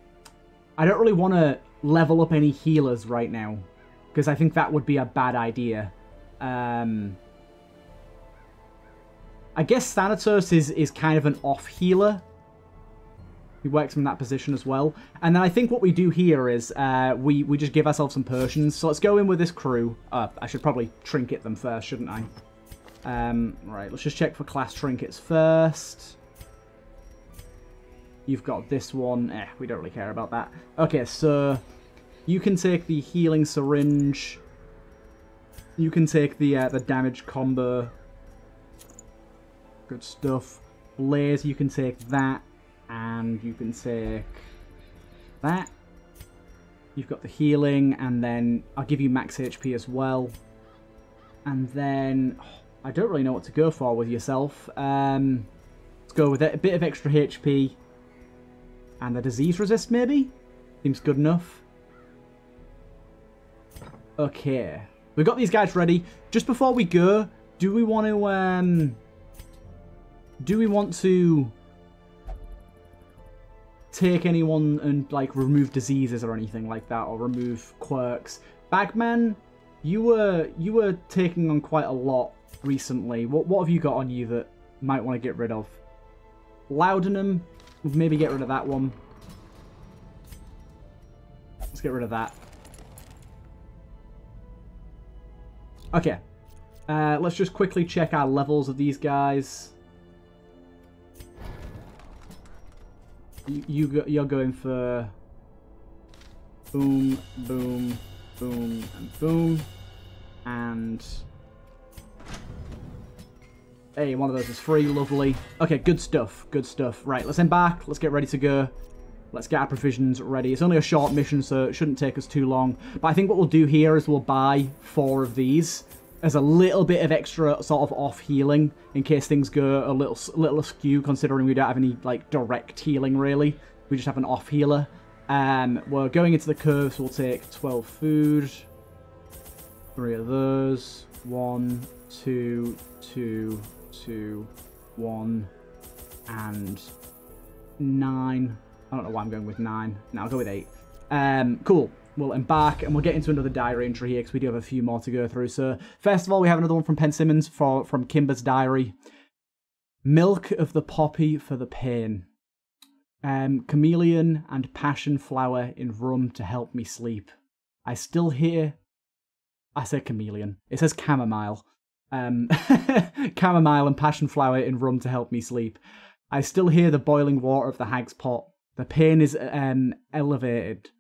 I don't really want to level up any healers right now. Because I think that would be a bad idea. Um, I guess Thanatos is, is kind of an off healer. He works from that position as well. And then I think what we do here is uh, we, we just give ourselves some potions. So let's go in with this crew. Uh, I should probably trinket them first, shouldn't I? Um, right, let's just check for class trinkets first. You've got this one. Eh, we don't really care about that. Okay, so you can take the healing syringe. You can take the uh, the damage combo. Good stuff. Blaze, you can take that and you can take that. You've got the healing, and then I'll give you max HP as well. And then, oh, I don't really know what to go for with yourself. Um, let's go with it. A bit of extra HP. And the disease resist, maybe? Seems good enough. Okay. We've got these guys ready. Just before we go, do we want to, um... Do we want to take anyone and like remove diseases or anything like that or remove quirks. Bagman, you were you were taking on quite a lot recently. What what have you got on you that might want to get rid of? Laudanum, maybe get rid of that one. Let's get rid of that. Okay. Uh, let's just quickly check our levels of these guys. You, you are going for boom, boom, boom, and boom, and hey, one of those is free, lovely. Okay, good stuff, good stuff. Right, let's embark. Let's get ready to go. Let's get our provisions ready. It's only a short mission, so it shouldn't take us too long. But I think what we'll do here is we'll buy four of these as a little bit of extra sort of off healing in case things go a little little askew considering we don't have any like direct healing really we just have an off healer Um, we're going into the Cove, so we'll take 12 food. Three of those. One, two, two, two, one, and nine. I don't know why I'm going with nine. now I'll go with eight. Um, cool. We'll embark and we'll get into another diary entry here because we do have a few more to go through. So, first of all, we have another one from Penn Simmons for, from Kimber's diary. Milk of the poppy for the pain. Um, chameleon and passion flower in rum to help me sleep. I still hear. I say chameleon. It says chamomile. Um, chamomile and passion flower in rum to help me sleep. I still hear the boiling water of the hag's pot. The pain is um, elevated,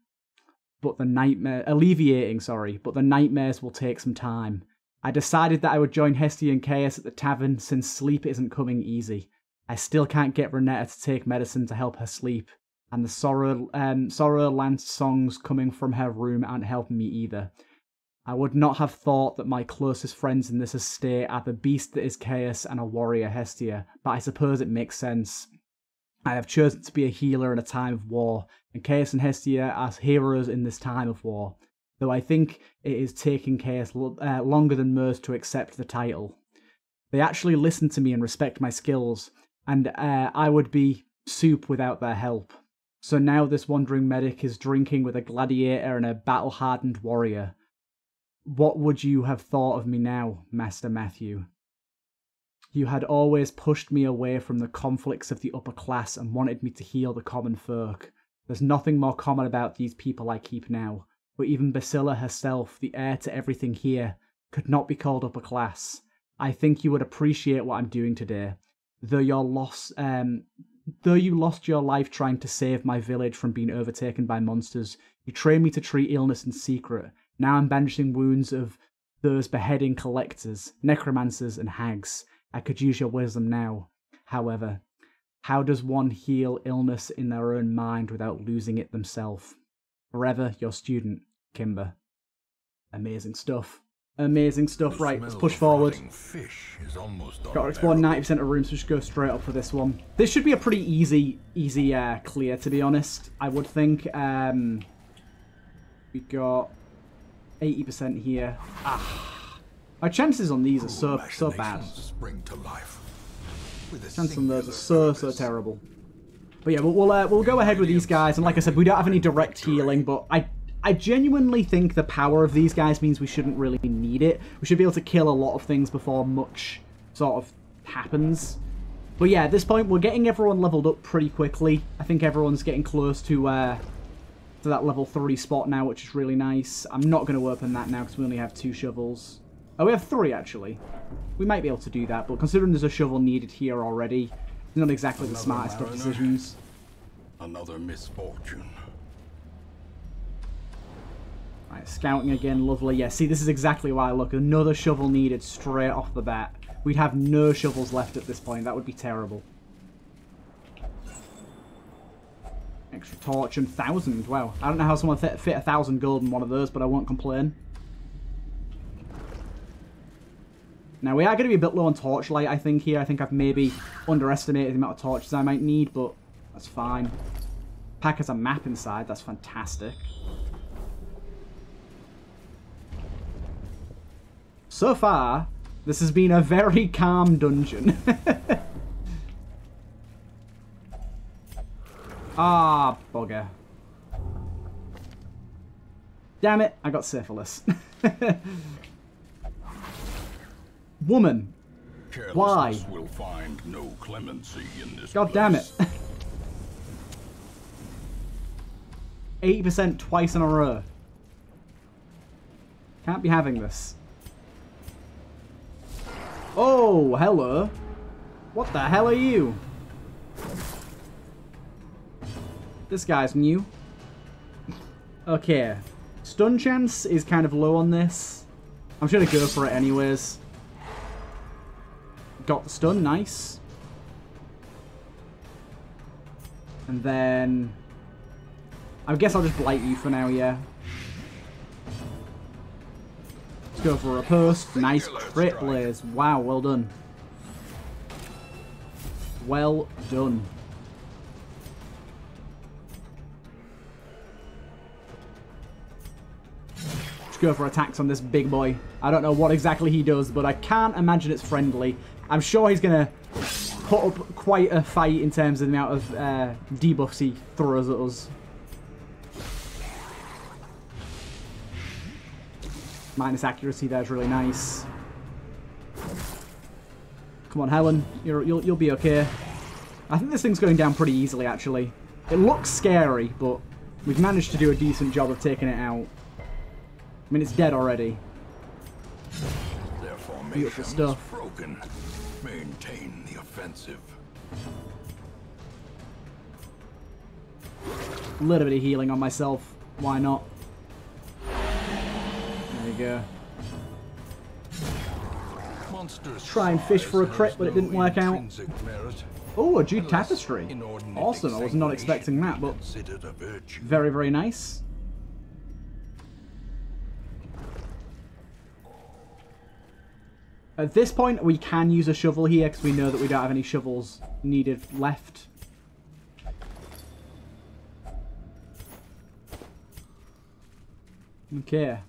but the nightmare alleviating. Sorry, but the nightmares will take some time. I decided that I would join Hestia and Chaos at the tavern since sleep isn't coming easy. I still can't get Renetta to take medicine to help her sleep, and the sorrow um, sorrow lance songs coming from her room aren't helping me either. I would not have thought that my closest friends in this estate are the beast that is Chaos and a warrior Hestia, but I suppose it makes sense. I have chosen to be a healer in a time of war, and Chaos and Hestia are heroes in this time of war, though I think it is taking Chaos uh, longer than most to accept the title. They actually listen to me and respect my skills, and uh, I would be soup without their help. So now this wandering medic is drinking with a gladiator and a battle hardened warrior. What would you have thought of me now, Master Matthew? You had always pushed me away from the conflicts of the upper class and wanted me to heal the common folk. There's nothing more common about these people I keep now, but even Basila herself, the heir to everything here, could not be called upper class. I think you would appreciate what I'm doing today, though your loss, um, though you lost your life trying to save my village from being overtaken by monsters. You trained me to treat illness in secret. Now I'm bandaging wounds of those beheading collectors, necromancers, and hags. I could use your wisdom now. However, how does one heal illness in their own mind without losing it themselves? Forever, your student, Kimber. Amazing stuff. Amazing stuff. The Right, let's push forward. Fish is almost Got to explore 90% of rooms, so just go straight up for this one. This should be a pretty easy, easy uh, clear, to be honest. I would think. Um, we got 80% here. Ah, our chances on these are so so bad. Spring to life. Chances on those are so so terrible. But yeah, we'll we'll, uh, we'll go ahead with these guys, and like I said, we don't have any direct healing, but I I genuinely think the power of these guys means we shouldn't really need it. We should be able to kill a lot of things before much sort of happens. But yeah, at this point, we're getting everyone leveled up pretty quickly. I think everyone's getting close to uh, to that level 3 spot now, which is really nice. I'm not going to open that now because we only have two shovels. Oh, we have three, actually. We might be able to do that, but considering there's a shovel needed here already, it's not exactly the Another smartest of decisions. Another misfortune. Right, scouting again, lovely. Yeah, see, this is exactly why I look. Another shovel needed straight off the bat. We'd have no shovels left at this point. That would be terrible. Extra torch and thousand. Wow. I don't know how someone fit, fit a thousand gold in one of those, but I won't complain. Now, we are going to be a bit low on torchlight, I think, here. I think I've maybe underestimated the amount of torches I might need, but that's fine. Pack has a map inside. That's fantastic. So far, this has been a very calm dungeon. ah, bugger. Damn it, I got syphilis. Woman, Why? Will find no clemency in this god damn it. 80% twice in a row. Can't be having this. Oh, hello. What the hell are you? This guy's new. Okay. Stun chance is kind of low on this. I'm just gonna go for it anyways. Got the stun, nice. And then... I guess I'll just blight you for now, yeah. Let's go for a post. Nice crit blaze. Wow, well done. Well done. Let's go for attacks on this big boy. I don't know what exactly he does, but I can't imagine it's friendly. I'm sure he's going to put up quite a fight in terms of the amount of uh, debuffs he throws at us. Minus accuracy there is really nice. Come on, Helen. You're, you'll, you'll be okay. I think this thing's going down pretty easily, actually. It looks scary, but we've managed to do a decent job of taking it out. I mean, it's dead already. Beautiful stuff. broken. Maintain the offensive. A little bit of healing on myself. Why not? There you go. Monsters Try and fish for a crit, but it didn't work out. Oh, a Jute Tapestry. Awesome. I was not expecting that, but very, very nice. At this point, we can use a shovel here because we know that we don't have any shovels needed left. Okay.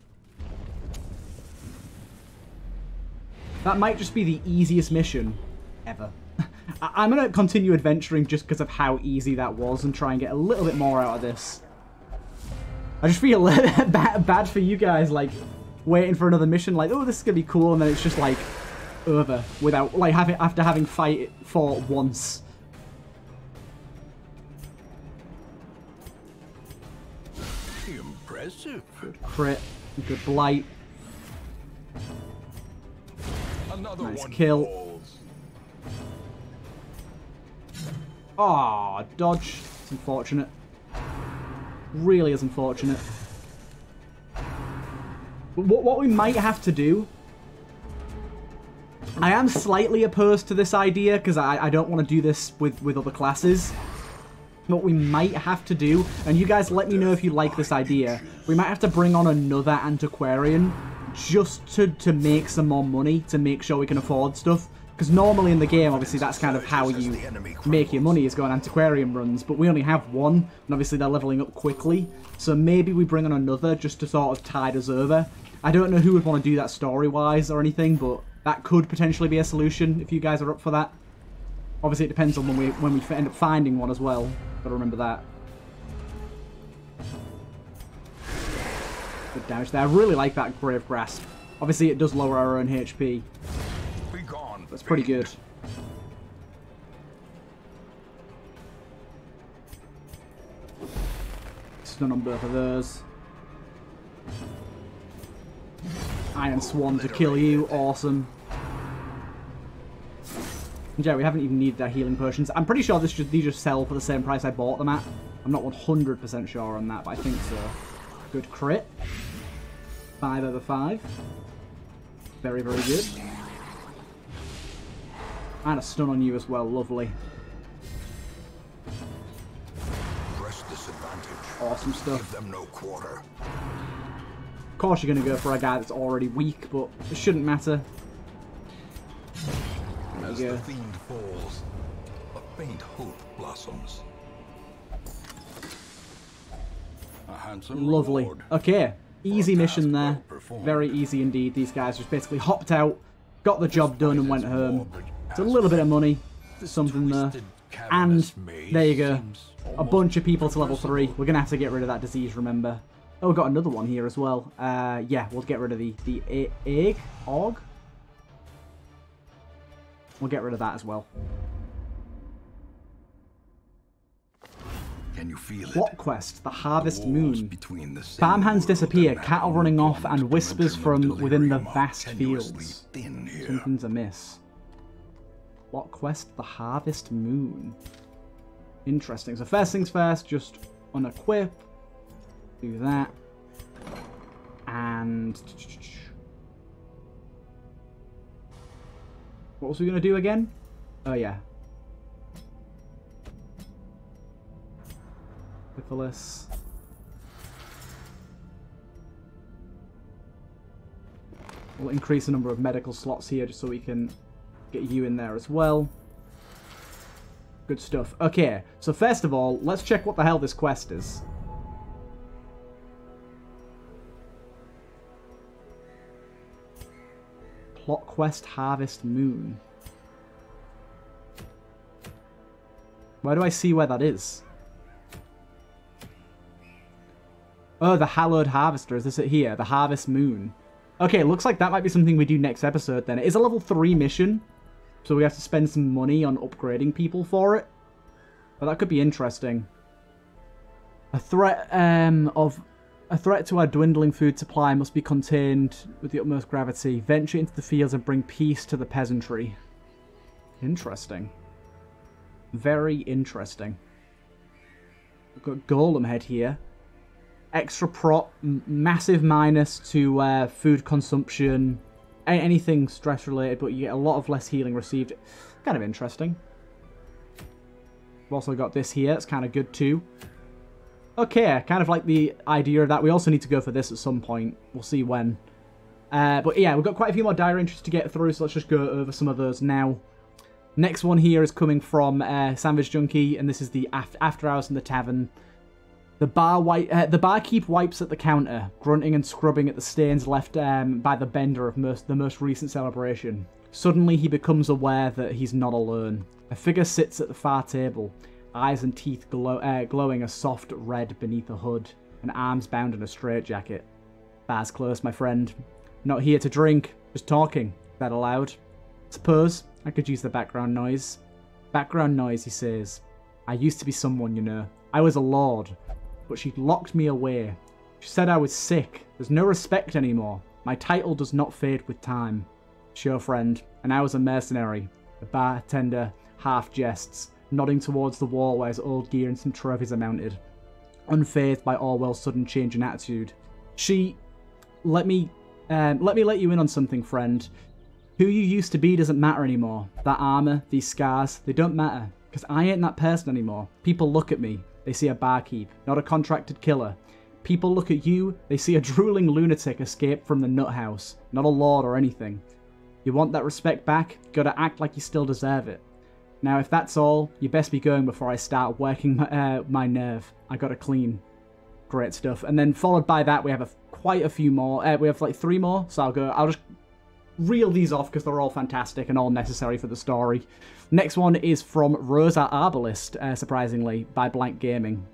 That might just be the easiest mission ever. I'm going to continue adventuring just because of how easy that was and try and get a little bit more out of this. I just feel bad for you guys, like, waiting for another mission, like, oh, this is going to be cool, and then it's just, like, over without, like, having after having fight fought once. Impressive. Crit, good blight. Another Nice one kill. falls. Ah, dodge. It's unfortunate. Really is unfortunate. But what, what we might have to do... I am slightly opposed to this idea, because I, I don't want to do this with, with other classes. What we might have to do, and you guys let me know if you like this idea, we might have to bring on another antiquarian just to, to make some more money, to make sure we can afford stuff. Because normally in the game, obviously, that's kind of how you make your money, is going antiquarian runs, but we only have one, and obviously they're leveling up quickly. So maybe we bring on another just to sort of tide us over. I don't know who would want to do that story-wise or anything, but that could potentially be a solution if you guys are up for that. Obviously, it depends on when we when we end up finding one as well. Gotta remember that. Good damage there. I really like that Grave Grasp. Obviously, it does lower our own HP. That's pretty good. Stun on both of those. Iron Swan to kill you. Awesome. And yeah, we haven't even needed our healing potions. I'm pretty sure this just, these just sell for the same price I bought them at. I'm not 100% sure on that, but I think so. Good crit. 5 over 5. Very, very good. And a stun on you as well. Lovely. Awesome stuff. Give them no quarter. Of course you're going to go for a guy that's already weak, but it shouldn't matter. There As you go. the fiend falls, a faint hope blossoms. A handsome Lovely. reward. Okay. Easy mission there. well. Very easy indeed. These guys just basically hopped out, got the job done, and went home. It's a little bit of money. Something there. And there you go. A bunch of people to level 3. We're going to have to get rid of that disease, remember. Oh, we've got another one here as well. Uh, yeah, we'll get rid of the, the egg? Og? We'll get rid of that as well. Can you feel it? Plot quest, the Harvest The Moon. between the Farmhands disappear, cattle running off, and whispers from within the vast fields. Something's amiss. What quest, the Harvest Moon. Interesting. So first things first, just unequip. Do that. And... What was we going to do again? Oh, yeah. Syphilis. We'll increase the number of medical slots here just so we can get you in there as well. Good stuff. Okay, so first of all, let's check what the hell this quest is. Plot Quest Harvest Moon. Where do I see where that is? Oh, the Hallowed Harvester. Is this it here? The Harvest Moon. Okay, looks like that might be something we do next episode then. It is a level 3 mission, so we have to spend some money on upgrading people for it. But that could be interesting. A threat um, of a threat to our dwindling food supply must be contained with the utmost gravity. Venture into the fields and bring peace to the peasantry. Interesting. Very interesting. We've got Golem Head here. Extra prot, massive minus to uh, food consumption, anything stress related, but you get a lot of less healing received. Kind of interesting. We've also got this here, it's kind of good too. Okay, kind of like the idea of that. We also need to go for this at some point. We'll see when. Uh, but yeah, we've got quite a few more dire entries to get through, so let's just go over some of those now. Next one here is coming from uh, Savage Junkie, and this is the After Hours in the Tavern. The bar wipe, uh, the barkeep wipes at the counter, grunting and scrubbing at the stains left um, by the bender of most, the most recent celebration. Suddenly, he becomes aware that he's not alone. A figure sits at the far table, eyes and teeth glow, uh, glowing a soft red beneath a hood, and arms bound in a straitjacket. Bar's close, my friend. Not here to drink, just talking. That aloud. Suppose I could use the background noise. Background noise, he says. I used to be someone, you know. I was a lord, but she locked me away. She said I was sick. There's no respect anymore. My title does not fade with time. Sure, friend, and I was a mercenary. The bartender half jests nodding towards the wall where his old gear and some trophies are mounted, unfazed by Orwell's sudden change in attitude. She, let me, um, let me let you in on something, friend. Who you used to be doesn't matter anymore. That armor, these scars, they don't matter. Because I ain't that person anymore. People look at me. They see a barkeep, not a contracted killer. People look at you, they see a drooling lunatic escaped from the nut house, not a lord or anything. You want that respect back? Gotta act like you still deserve it. Now, if that's all, you best be going before I start working my, uh, my nerve. I gotta clean. Great stuff. And then followed by that, we have a, quite a few more. Uh, we have like three more, so I'll go. I'll just reel these off because they're all fantastic and all necessary for the story. Next one is from Rosa Arbalest, uh, surprisingly, by Blank Gaming.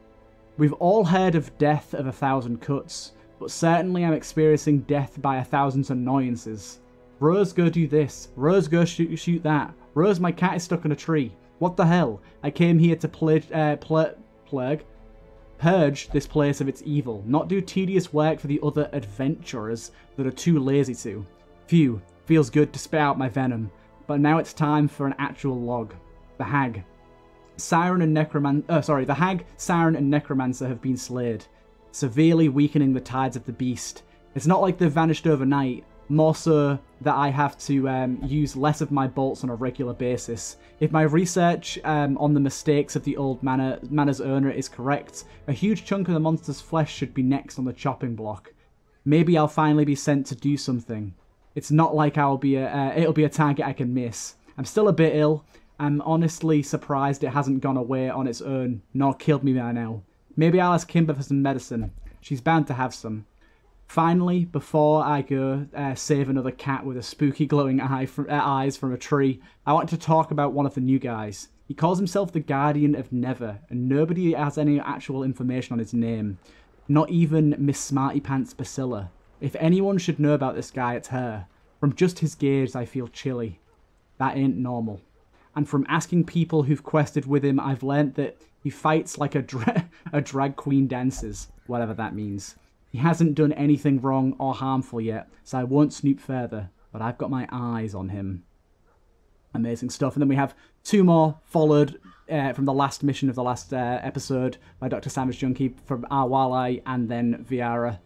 We've all heard of death of a thousand cuts, but certainly I'm experiencing death by a thousand annoyances. Rose, go do this. Rose, go shoot, shoot that. Rose, my cat is stuck in a tree. What the hell? I came here to play, uh, pl plague, purge this place of its evil, not do tedious work for the other adventurers that are too lazy to. Phew, feels good to spit out my venom, but now it's time for an actual log. The Hag. Siren and Necroman- uh, sorry, the Hag, Siren and Necromancer have been slayed, severely weakening the tides of the beast. It's not like they've vanished overnight, more so that I have to um, use less of my bolts on a regular basis. If my research um, on the mistakes of the old manor, manor's owner is correct, a huge chunk of the monster's flesh should be next on the chopping block. Maybe I'll finally be sent to do something. It's not like I'll be a, uh, it'll be a target I can miss. I'm still a bit ill. I'm honestly surprised it hasn't gone away on its own, nor killed me by now. Maybe I'll ask Kimber for some medicine. She's bound to have some. Finally, before I go uh, save another cat with a spooky glowing eye from, uh, eyes from a tree, I want to talk about one of the new guys. He calls himself the Guardian of Never, and nobody has any actual information on his name. Not even Miss Smarty Pants Bacilla. If anyone should know about this guy, it's her. From just his gaze, I feel chilly. That ain't normal. And from asking people who've quested with him, I've learnt that he fights like a, dra a drag queen dances, whatever that means. He hasn't done anything wrong or harmful yet, so I won't snoop further, but I've got my eyes on him. Amazing stuff. And then we have two more followed uh, from the last mission of the last uh, episode by Dr. Savage Junkie from Arwalai and then Viara.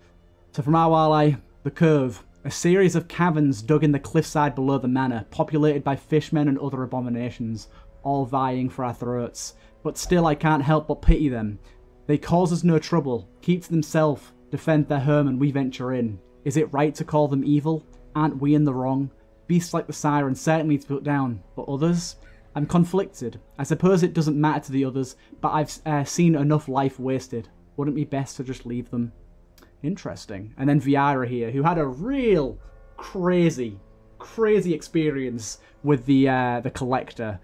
So from Arwalai, the Cove, a series of caverns dug in the cliffside below the manor, populated by fishmen and other abominations, all vying for our throats. But still I can't help but pity them. They cause us no trouble, keep to themselves, defend their home and we venture in. Is it right to call them evil? Aren't we in the wrong? Beasts like the Siren certainly to put down, but others? I'm conflicted. I suppose it doesn't matter to the others, but I've uh, seen enough life wasted. Wouldn't it be best to just leave them? Interesting. And then Viara here, who had a real crazy, crazy experience with the uh, the collector.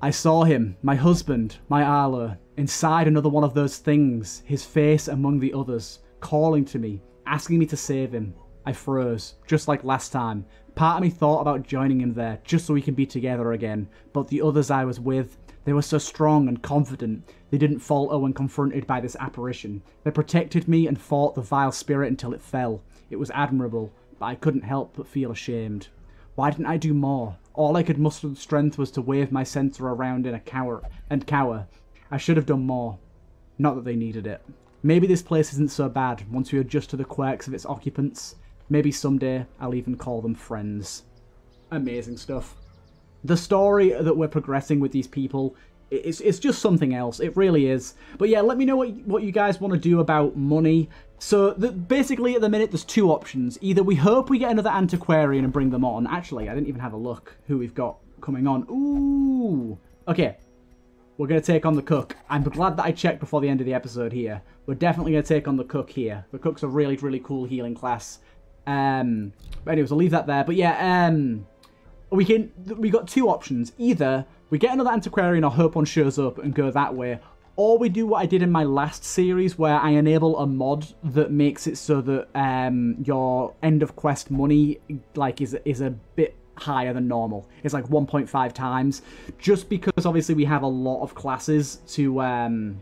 I saw him, my husband, my Arlo, inside another one of those things, his face among the others, calling to me, asking me to save him. I froze, just like last time. Part of me thought about joining him there, just so we can be together again, but the others I was with, they were so strong and confident. They didn't falter when confronted by this apparition. They protected me and fought the vile spirit until it fell. It was admirable, but I couldn't help but feel ashamed. Why didn't I do more? All I could muster the strength was to wave my censer around in a cower and cower. I should have done more. Not that they needed it. Maybe this place isn't so bad once we adjust to the quirks of its occupants. Maybe someday I'll even call them friends. Amazing stuff. The story that we're progressing with these people it's, it's just something else. It really is. But yeah, let me know what, what you guys want to do about money. So the, basically at the minute there's two options. Either we hope we get another antiquarian and bring them on. Actually, I didn't even have a look who we've got coming on. Ooh. Okay. We're going to take on the cook. I'm glad that I checked before the end of the episode here. We're definitely going to take on the cook here. The cook's a really, really cool healing class. Um, but anyways, I'll leave that there. But yeah, um, we can we got two options. Either we get another antiquarian or hope one shows up and go that way, or we do what I did in my last series where I enable a mod that makes it so that um, your end of quest money like is is a bit higher than normal. It's like 1.5 times, just because obviously we have a lot of classes to um,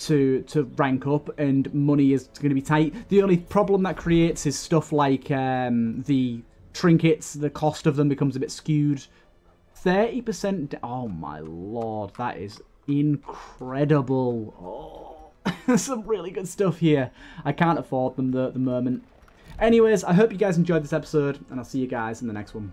to to rank up, and money is going to be tight. The only problem that creates is stuff like um, the trinkets, the cost of them becomes a bit skewed. 30%, oh my lord, that is incredible. Oh, some really good stuff here. I can't afford them though at the moment. Anyways, I hope you guys enjoyed this episode, and I'll see you guys in the next one.